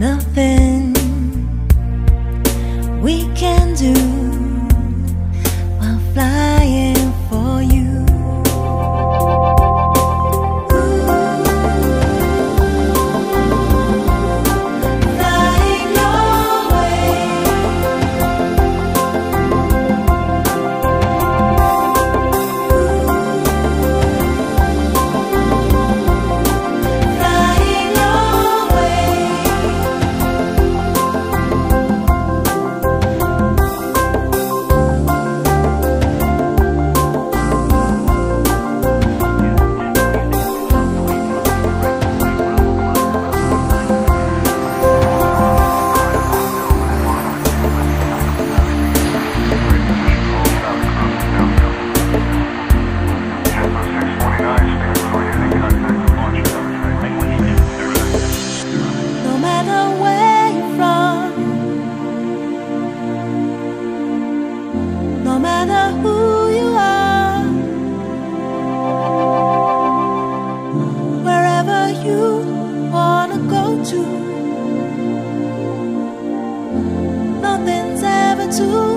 nothing we can do while flying. to